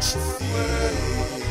Oh,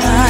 yeah.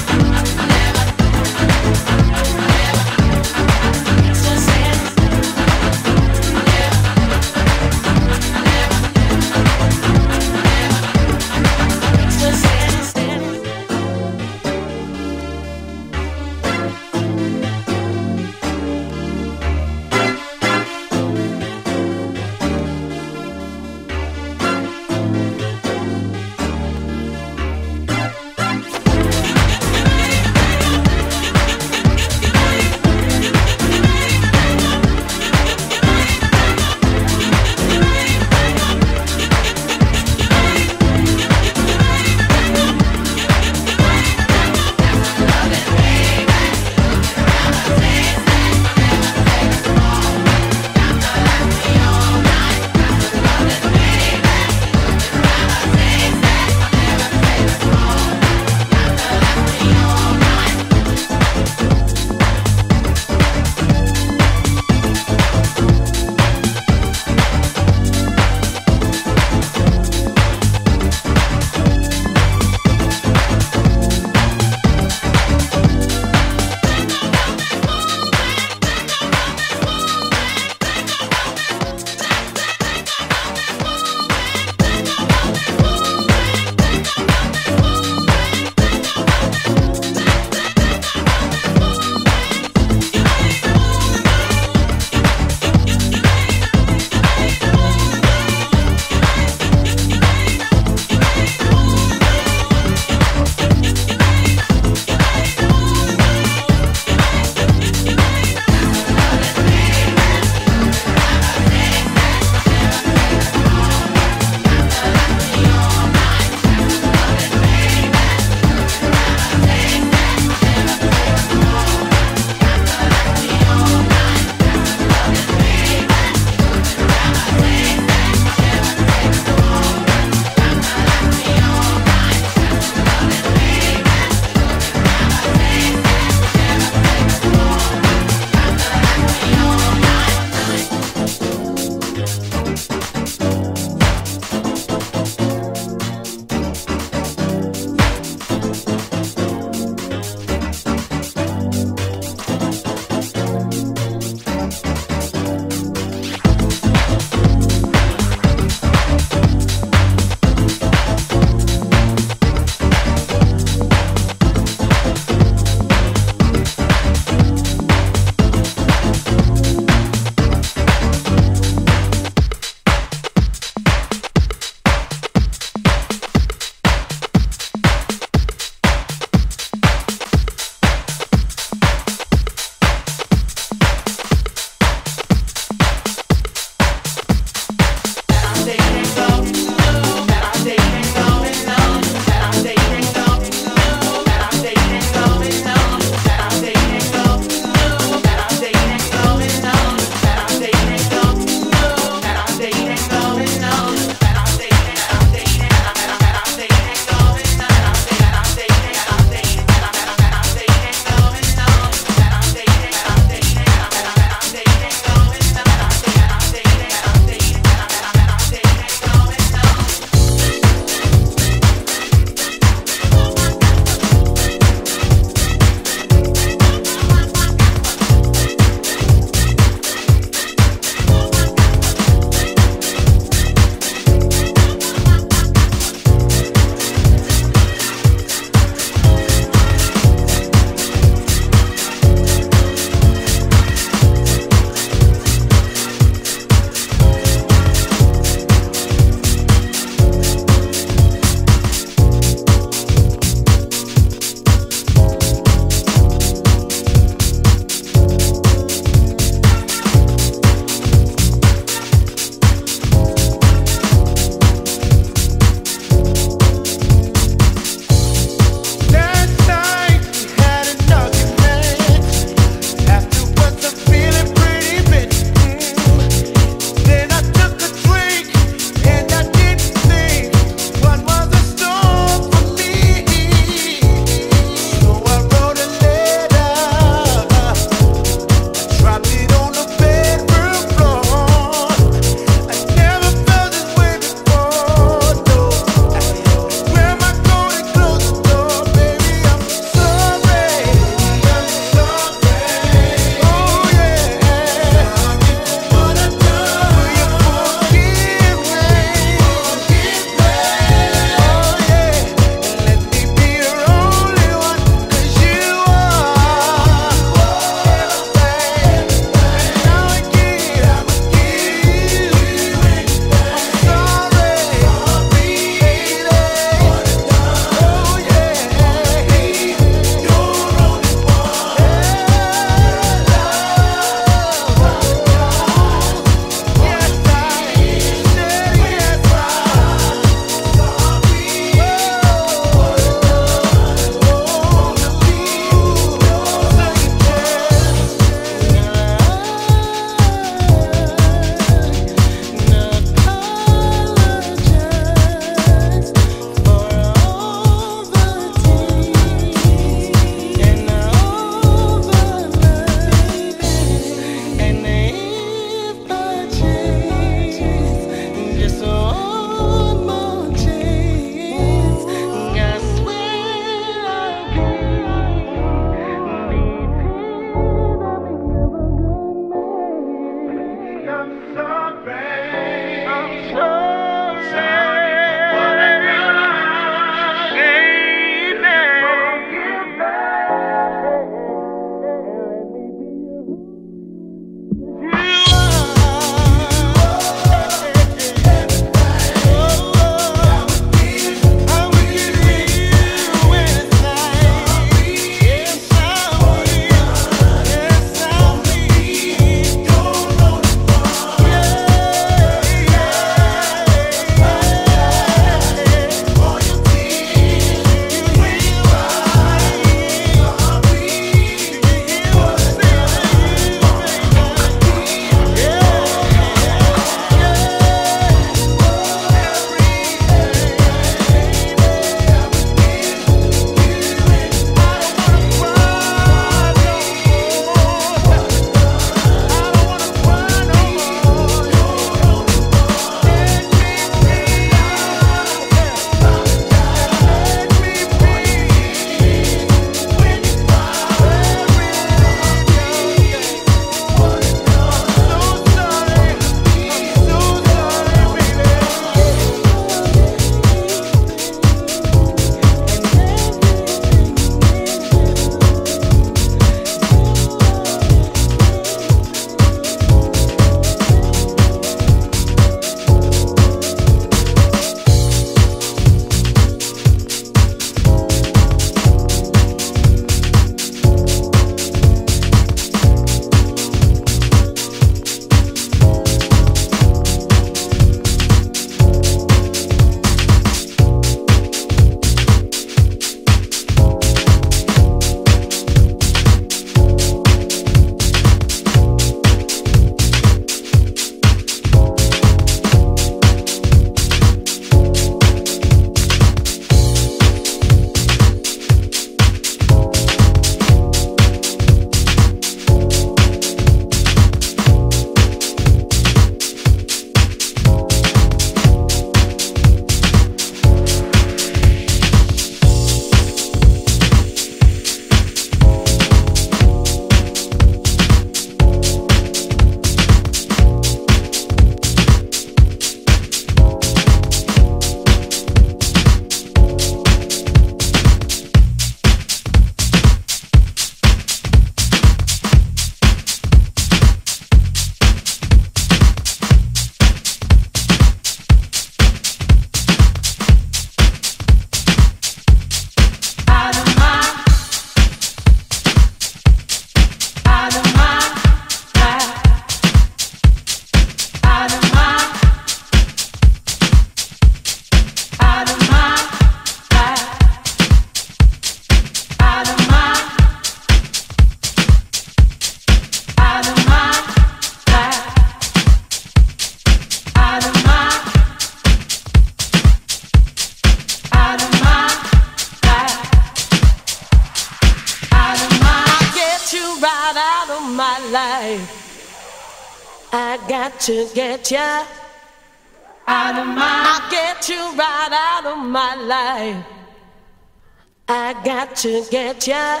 Got to get ya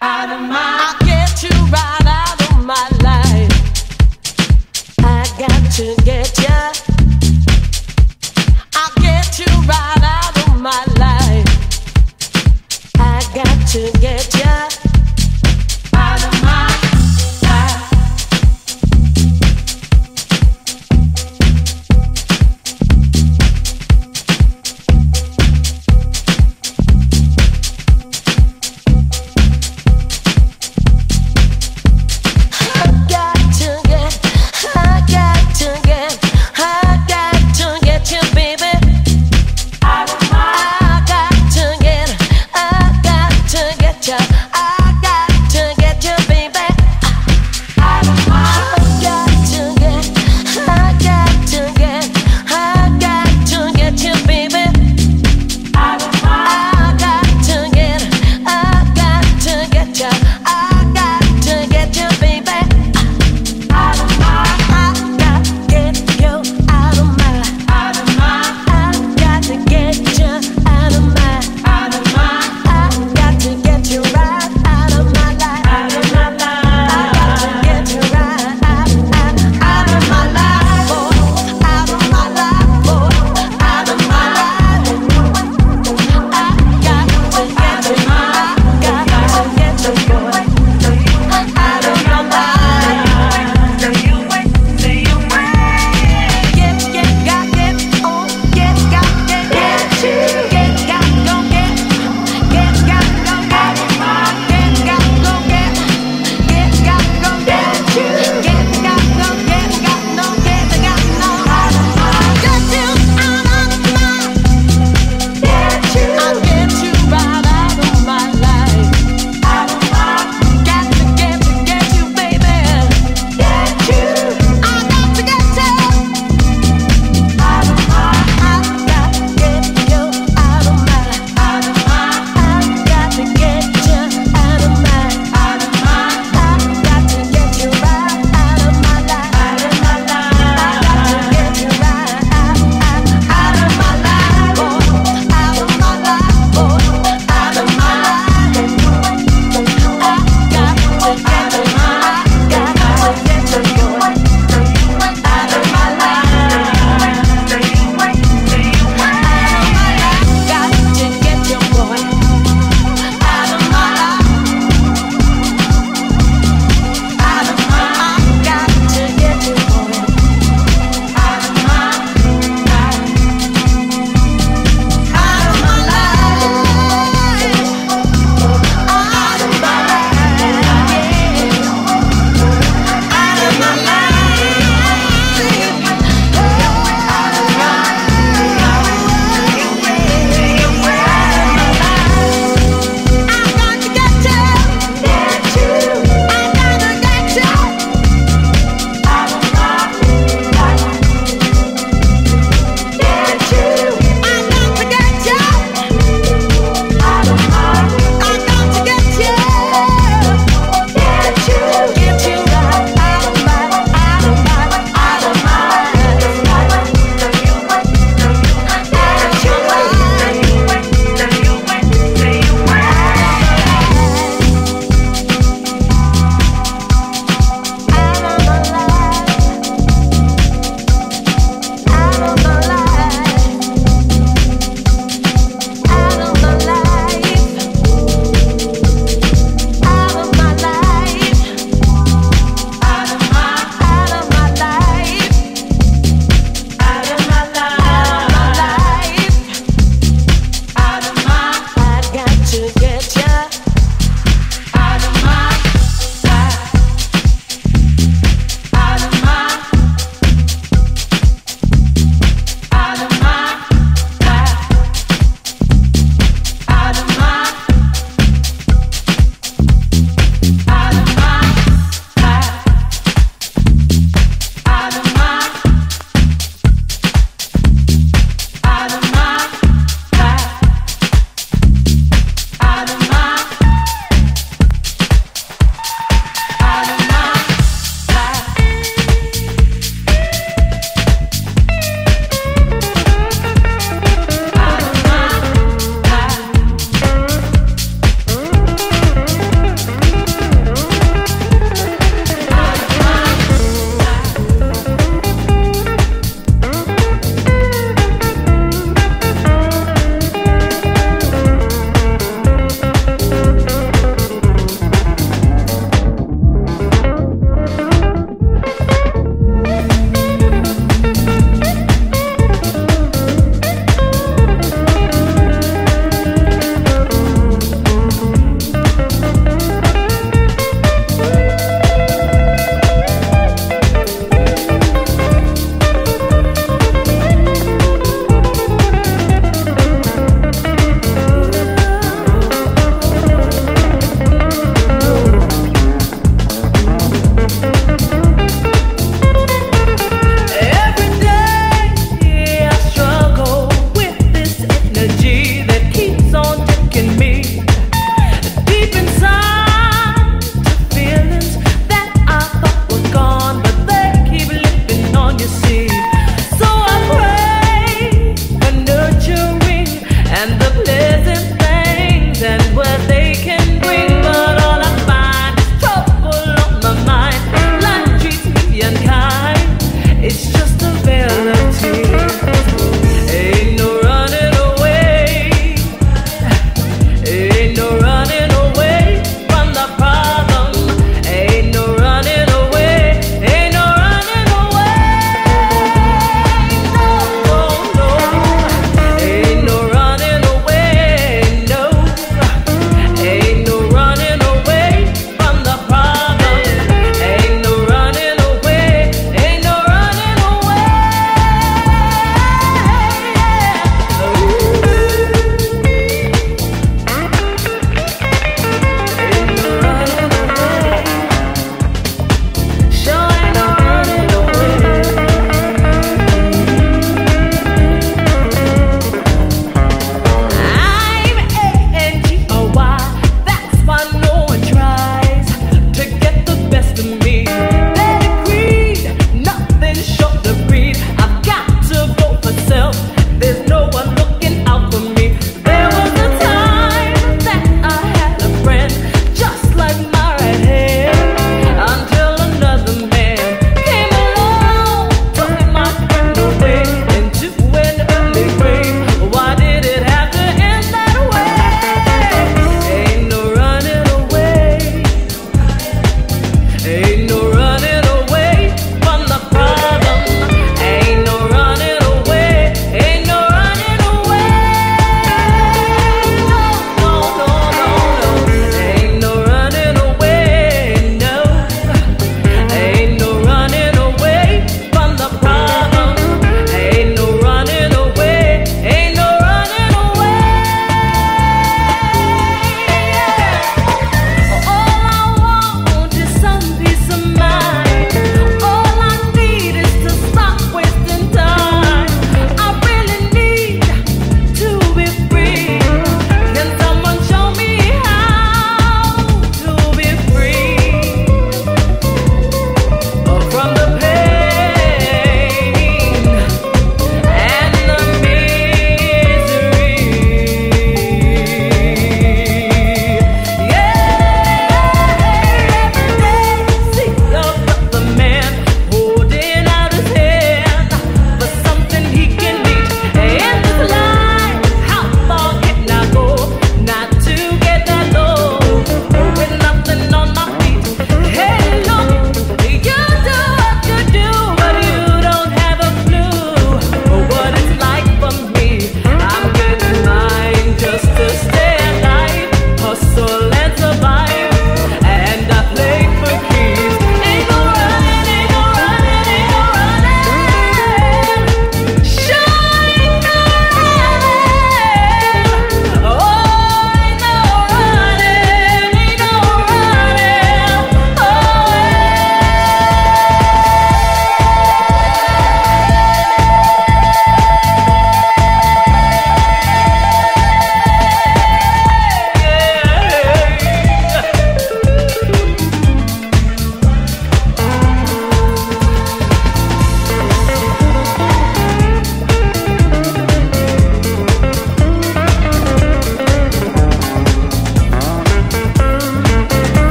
out of my. I'll get you right out of my life. I got to get ya. I'll get you right out of my life. I got to get ya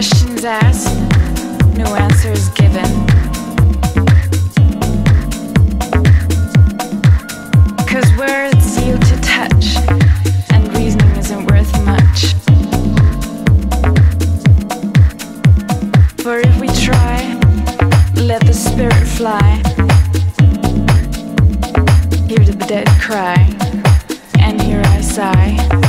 questions asked, no answers given. Cause words yield to touch, and reasoning isn't worth much. For if we try, let the spirit fly. Hear the dead cry, and here I sigh.